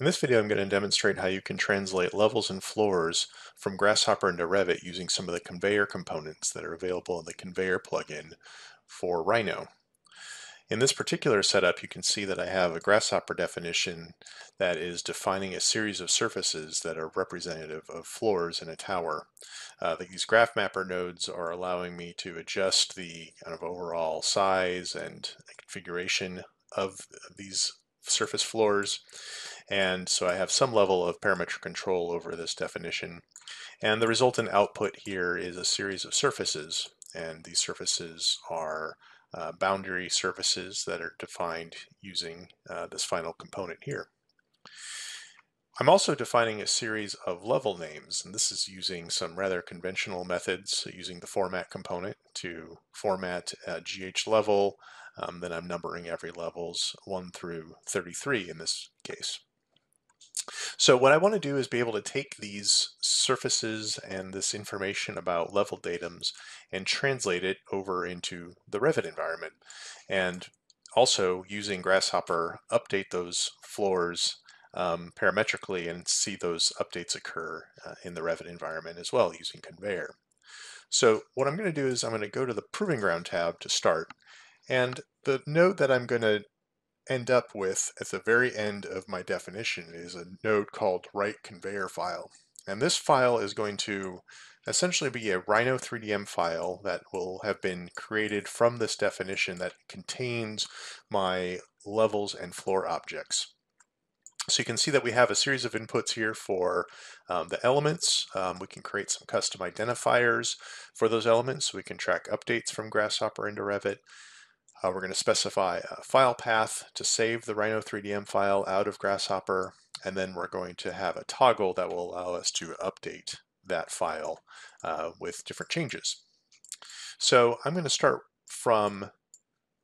In this video, I'm going to demonstrate how you can translate levels and floors from Grasshopper into Revit using some of the conveyor components that are available in the conveyor plugin for Rhino. In this particular setup, you can see that I have a Grasshopper definition that is defining a series of surfaces that are representative of floors in a tower. Uh, these graph mapper nodes are allowing me to adjust the kind of overall size and configuration of these surface floors. And so I have some level of parametric control over this definition. And the resultant output here is a series of surfaces. And these surfaces are uh, boundary surfaces that are defined using uh, this final component here. I'm also defining a series of level names, and this is using some rather conventional methods, using the format component to format GH level, um, then I'm numbering every levels 1 through 33 in this case. So what I want to do is be able to take these surfaces and this information about level datums and translate it over into the Revit environment. And also using Grasshopper, update those floors um, parametrically and see those updates occur uh, in the Revit environment as well using Conveyor. So what I'm going to do is I'm going to go to the Proving Ground tab to start. And the node that I'm going to end up with at the very end of my definition is a node called write conveyor file. And this file is going to essentially be a Rhino 3DM file that will have been created from this definition that contains my levels and floor objects. So you can see that we have a series of inputs here for um, the elements. Um, we can create some custom identifiers for those elements so we can track updates from Grasshopper into Revit. Uh, we're going to specify a file path to save the Rhino 3DM file out of Grasshopper, and then we're going to have a toggle that will allow us to update that file uh, with different changes. So I'm going to start from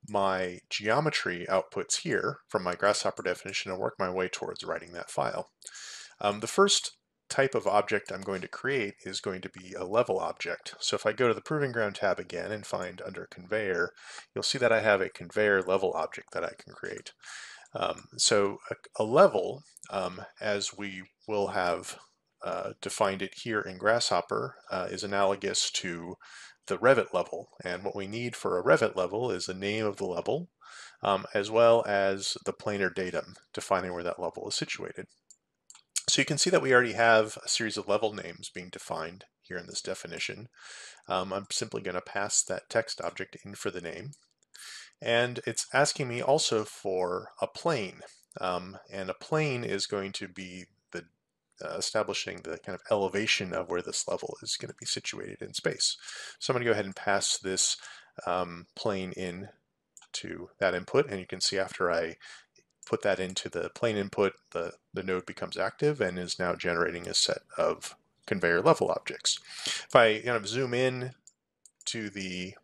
my geometry outputs here from my Grasshopper definition and work my way towards writing that file. Um, the first type of object I'm going to create is going to be a level object. So if I go to the Proving Ground tab again and find under Conveyor, you'll see that I have a conveyor level object that I can create. Um, so a, a level, um, as we will have uh, defined it here in Grasshopper, uh, is analogous to the Revit level. And what we need for a Revit level is the name of the level, um, as well as the planar datum defining where that level is situated. So you can see that we already have a series of level names being defined here in this definition. Um, I'm simply going to pass that text object in for the name. And it's asking me also for a plane. Um, and a plane is going to be the uh, establishing the kind of elevation of where this level is going to be situated in space. So I'm going to go ahead and pass this um, plane in to that input. And you can see after I put that into the plane input, the, the node becomes active and is now generating a set of conveyor level objects. If I kind of zoom in to the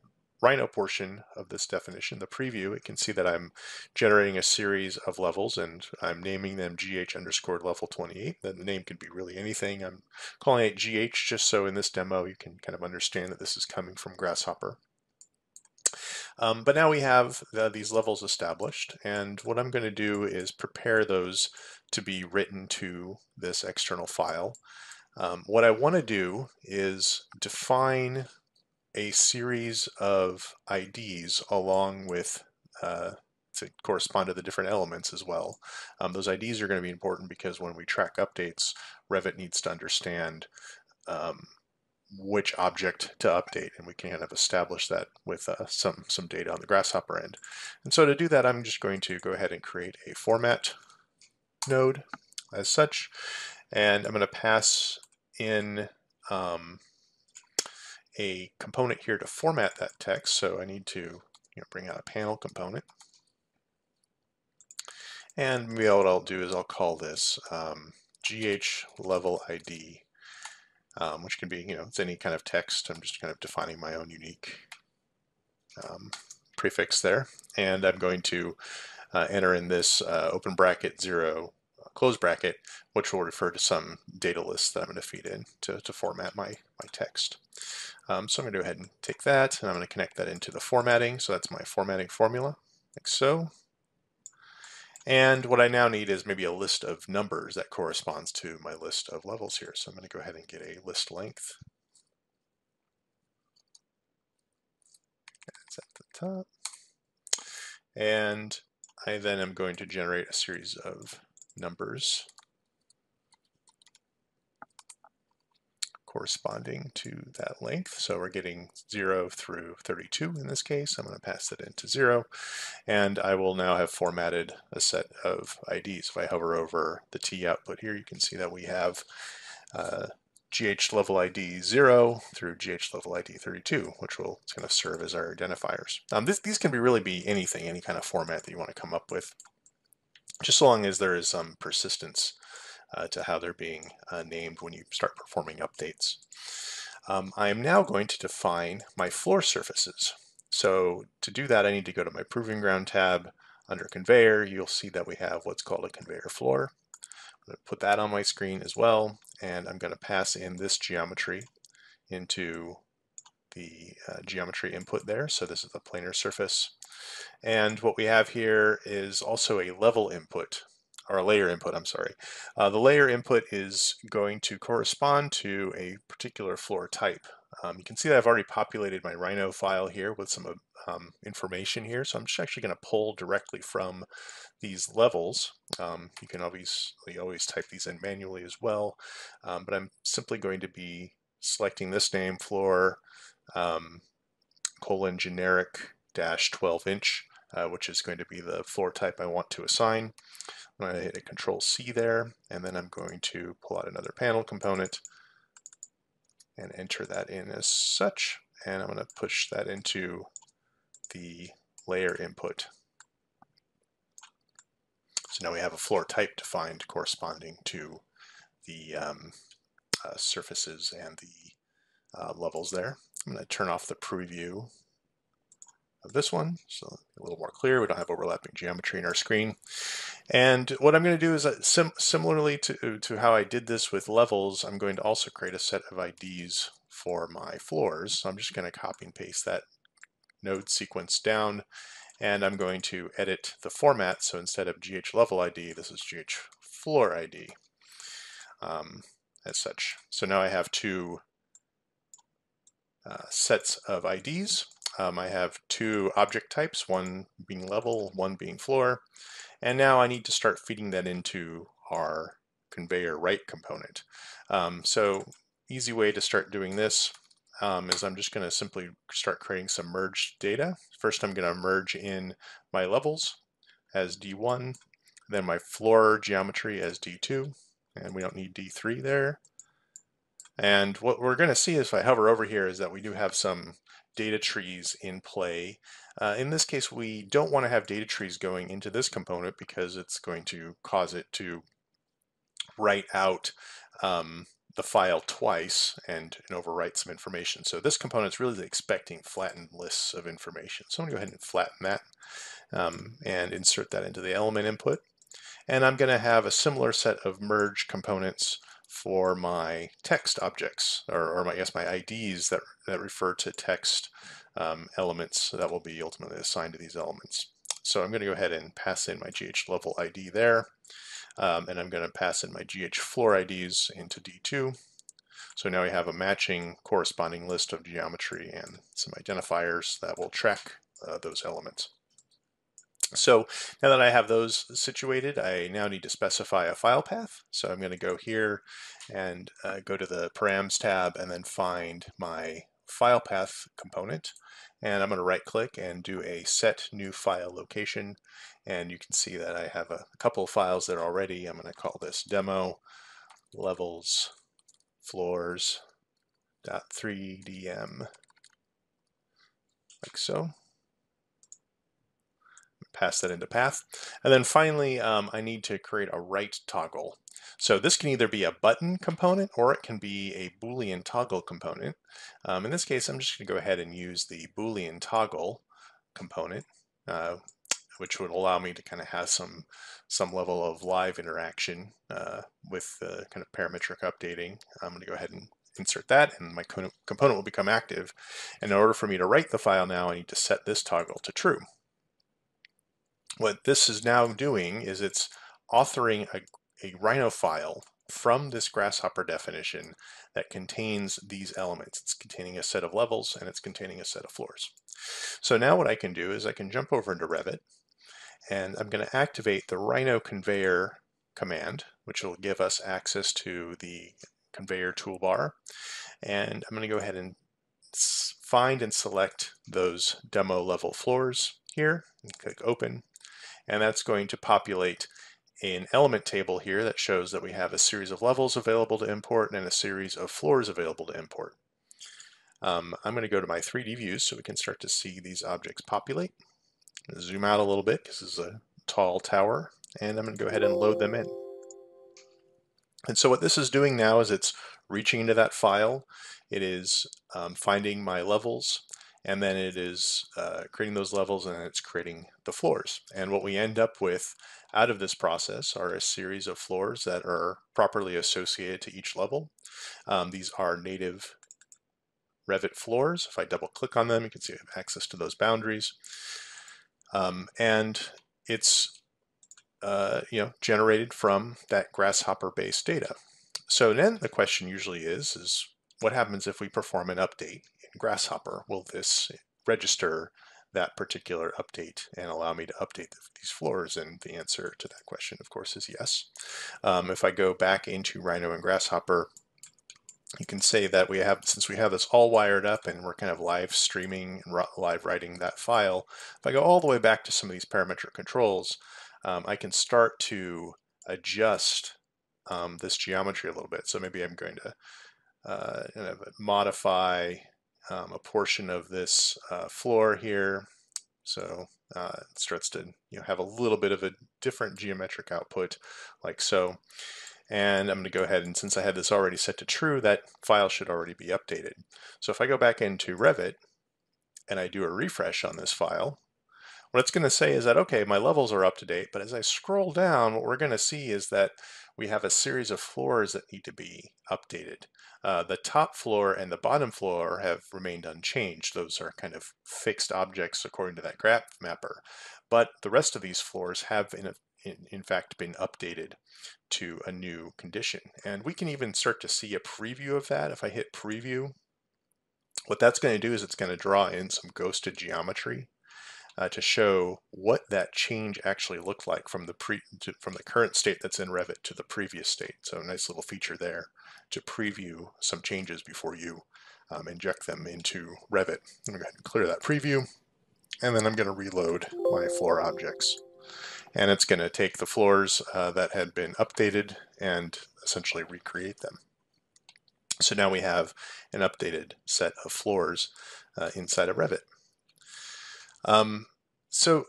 Rhino portion of this definition, the preview, it can see that I'm generating a series of levels and I'm naming them GH underscore level 28. Then the name can be really anything. I'm calling it GH just so in this demo you can kind of understand that this is coming from Grasshopper. Um, but now we have the, these levels established, and what I'm going to do is prepare those to be written to this external file. Um, what I want to do is define a series of IDs along with uh, to correspond to the different elements as well. Um, those IDs are going to be important because when we track updates, Revit needs to understand um, which object to update, and we can kind of establish that with uh, some, some data on the Grasshopper end. And so to do that, I'm just going to go ahead and create a format node as such, and I'm going to pass in um, a component here to format that text, so I need to you know, bring out a panel component. And maybe what I'll do is I'll call this um, GH level ID um, which can be, you know, it's any kind of text. I'm just kind of defining my own unique um, prefix there. And I'm going to uh, enter in this uh, open bracket zero uh, close bracket, which will refer to some data list that I'm going to feed in to, to format my, my text. Um, so I'm going to go ahead and take that, and I'm going to connect that into the formatting. So that's my formatting formula, like so. And what I now need is maybe a list of numbers that corresponds to my list of levels here. So I'm going to go ahead and get a list length. It's at the top. And I then am going to generate a series of numbers corresponding to that length. So we're getting 0 through 32 in this case. I'm going to pass that into 0. And I will now have formatted a set of IDs. If I hover over the T output here, you can see that we have uh, GH level ID 0 through GH level ID 32, which will kind of serve as our identifiers. Um, this, these can be really be anything, any kind of format that you want to come up with, just so long as there is some persistence uh, to how they're being uh, named when you start performing updates. Um, I am now going to define my floor surfaces. So to do that, I need to go to my Proving Ground tab. Under Conveyor, you'll see that we have what's called a conveyor floor. I'm going to put that on my screen as well, and I'm going to pass in this geometry into the uh, geometry input there. So this is the planar surface. And what we have here is also a level input or layer input, I'm sorry. Uh, the layer input is going to correspond to a particular floor type. Um, you can see that I've already populated my Rhino file here with some um, information here. So I'm just actually going to pull directly from these levels. Um, you can obviously always type these in manually as well, um, but I'm simply going to be selecting this name, floor, um, colon generic dash 12 inch, uh, which is going to be the floor type I want to assign. I'm going to hit a control C there, and then I'm going to pull out another panel component and enter that in as such. And I'm going to push that into the layer input. So now we have a floor type defined corresponding to the um, uh, surfaces and the uh, levels there. I'm going to turn off the preview of this one, so a little more clear. We don't have overlapping geometry in our screen. And what I'm going to do is, uh, sim similarly to, to how I did this with levels, I'm going to also create a set of IDs for my floors. So I'm just going to copy and paste that node sequence down, and I'm going to edit the format. So instead of GH level ID, this is GH floor ID um, as such. So now I have two uh, sets of IDs. Um, I have two object types, one being level, one being floor. And now I need to start feeding that into our conveyor write component. Um, so easy way to start doing this um, is I'm just going to simply start creating some merged data. First I'm going to merge in my levels as D1, then my floor geometry as D2, and we don't need D3 there. And what we're going to see if I hover over here is that we do have some data trees in play. Uh, in this case, we don't want to have data trees going into this component because it's going to cause it to write out um, the file twice and, and overwrite some information. So this component is really expecting flattened lists of information. So I'm going to go ahead and flatten that um, and insert that into the element input. And I'm going to have a similar set of merge components for my text objects, or, or my, yes, my IDs that, that refer to text um, elements that will be ultimately assigned to these elements. So I'm going to go ahead and pass in my GH level ID there, um, and I'm going to pass in my GH floor IDs into D2. So now we have a matching corresponding list of geometry and some identifiers that will track uh, those elements. So now that I have those situated, I now need to specify a file path. So I'm going to go here and uh, go to the params tab and then find my file path component. And I'm going to right click and do a set new file location. And you can see that I have a, couple of files there already. I'm going to call this demo levels floors dot 3dm like so pass that into path. And then finally, um, I need to create a write toggle. So this can either be a button component or it can be a Boolean toggle component. Um, in this case, I'm just going to go ahead and use the Boolean toggle component, uh, which would allow me to kind of have some some level of live interaction uh, with the kind of parametric updating. I'm going to go ahead and insert that and my component will become active. And in order for me to write the file now, I need to set this toggle to true. What this is now doing is it's authoring a, a Rhino file from this grasshopper definition that contains these elements. It's containing a set of levels and it's containing a set of floors. So now what I can do is I can jump over into Revit and I'm going to activate the Rhino conveyor command, which will give us access to the conveyor toolbar. And I'm going to go ahead and find and select those demo level floors here and click open. And that's going to populate an element table here that shows that we have a series of levels available to import and a series of floors available to import. Um, I'm going to go to my 3D views so we can start to see these objects populate. Zoom out a little bit because this is a tall tower and I'm going to go ahead and load them in. And so what this is doing now is it's reaching into that file, it is um, finding my levels, and then it is uh, creating those levels and it's creating the floors. And what we end up with out of this process are a series of floors that are properly associated to each level. Um, these are native Revit floors. If I double click on them, you can see I have access to those boundaries. Um, and it's uh, you know generated from that grasshopper based data. So then the question usually is, is what happens if we perform an update in Grasshopper? Will this register that particular update and allow me to update these floors? And the answer to that question, of course, is yes. Um, if I go back into Rhino and Grasshopper, you can say that we have, since we have this all wired up and we're kind of live streaming and live writing that file, if I go all the way back to some of these parametric controls, um, I can start to adjust um, this geometry a little bit. So maybe I'm going to uh, modify um, a portion of this uh, floor here. So uh, it starts to you know, have a little bit of a different geometric output like so. And I'm going to go ahead and since I had this already set to true, that file should already be updated. So if I go back into Revit and I do a refresh on this file, what it's going to say is that, okay, my levels are up to date, but as I scroll down, what we're going to see is that we have a series of floors that need to be updated. Uh, the top floor and the bottom floor have remained unchanged. Those are kind of fixed objects according to that graph mapper. But the rest of these floors have in, in, in fact been updated to a new condition. And we can even start to see a preview of that. If I hit preview, what that's going to do is it's going to draw in some ghosted geometry uh, to show what that change actually looked like from the pre to, from the current state that's in Revit to the previous state. So a nice little feature there to preview some changes before you um, inject them into Revit. I'm going to clear that preview, and then I'm going to reload my floor objects. And it's going to take the floors uh, that had been updated and essentially recreate them. So now we have an updated set of floors uh, inside of Revit. Um, so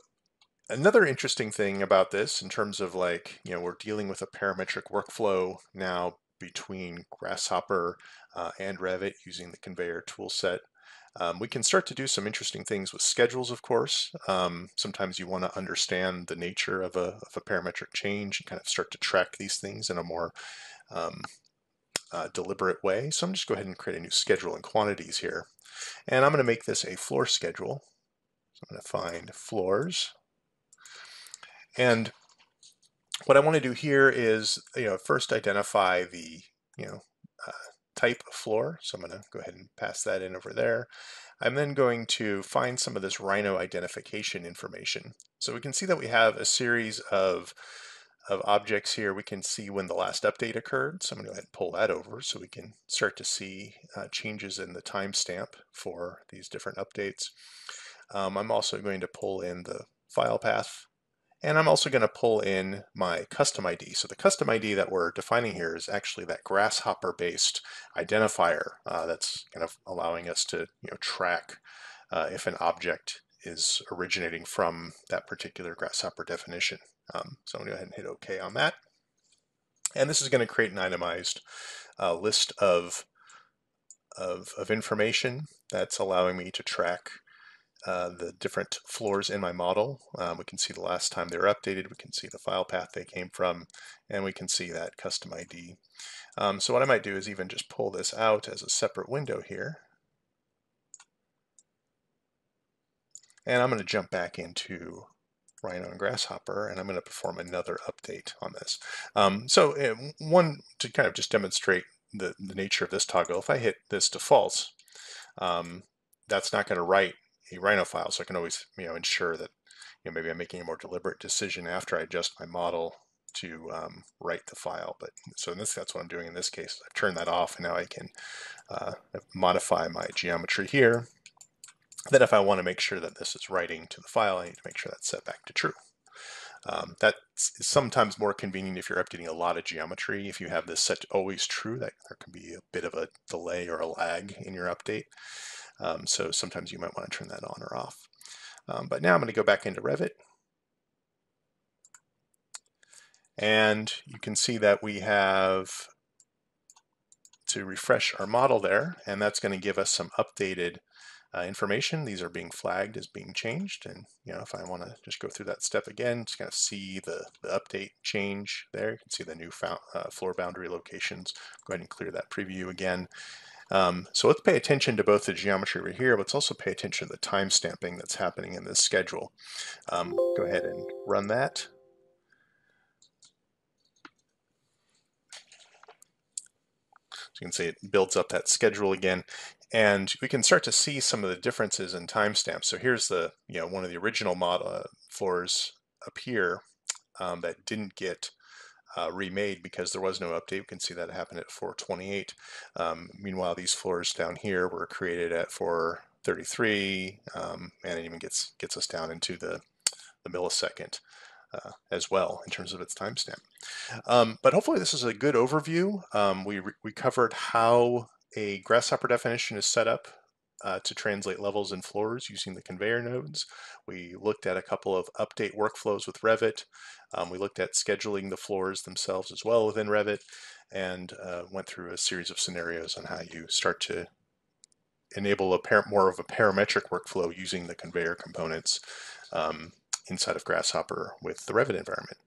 another interesting thing about this in terms of like, you know, we're dealing with a parametric workflow now between Grasshopper uh, and Revit using the conveyor toolset. Um, we can start to do some interesting things with schedules, of course. Um, sometimes you want to understand the nature of a, of a, parametric change and kind of start to track these things in a more um, uh, deliberate way. So I'm just go ahead and create a new schedule in quantities here. And I'm going to make this a floor schedule. I'm going to find floors. And what I want to do here is, you know, first identify the, you know, uh, type of floor. So I'm going to go ahead and pass that in over there. I'm then going to find some of this Rhino identification information. So we can see that we have a series of, of objects here. We can see when the last update occurred. So I'm going to go ahead and pull that over so we can start to see uh, changes in the timestamp for these different updates. Um, I'm also going to pull in the file path and I'm also going to pull in my custom ID. So the custom ID that we're defining here is actually that Grasshopper based identifier uh, that's kind of allowing us to you know, track uh, if an object is originating from that particular Grasshopper definition. Um, so I'm going to go ahead and hit OK on that. And this is going to create an itemized uh, list of, of, of information that's allowing me to track uh, the different floors in my model. Um, we can see the last time they were updated, we can see the file path they came from, and we can see that custom ID. Um, so what I might do is even just pull this out as a separate window here. And I'm going to jump back into Rhino and Grasshopper, and I'm going to perform another update on this. Um, so uh, one, to kind of just demonstrate the, the nature of this toggle, if I hit this false, um, that's not going to write a Rhino file, so I can always you know ensure that you know maybe I'm making a more deliberate decision after I adjust my model to um, write the file. But so in this, that's what I'm doing in this case. I've turned that off, and now I can uh, modify my geometry here. Then if I want to make sure that this is writing to the file, I need to make sure that's set back to true. Um, that is sometimes more convenient if you're updating a lot of geometry. If you have this set always true, that there can be a bit of a delay or a lag in your update. Um, so sometimes you might want to turn that on or off. Um, but now I'm going to go back into Revit. And you can see that we have to refresh our model there, and that's going to give us some updated uh, information. These are being flagged as being changed. And you know, if I want to just go through that step again, just kind of see the, the update change there. You can see the new uh, floor boundary locations. Go ahead and clear that preview again. Um, so let's pay attention to both the geometry over here, let's also pay attention to the time stamping that's happening in this schedule. Um, go ahead and run that. So you can see it builds up that schedule again and we can start to see some of the differences in timestamps. So here's the, you know, one of the original model uh, floors up here um, that didn't get uh, remade because there was no update. We can see that happened at 428. Um, meanwhile, these floors down here were created at 433, um, and it even gets gets us down into the the millisecond uh, as well in terms of its timestamp. Um, but hopefully, this is a good overview. Um, we we covered how a grasshopper definition is set up uh, to translate levels and floors using the conveyor nodes. We looked at a couple of update workflows with Revit. Um, we looked at scheduling the floors themselves as well within Revit and uh, went through a series of scenarios on how you start to enable a more of a parametric workflow using the conveyor components um, inside of Grasshopper with the Revit environment.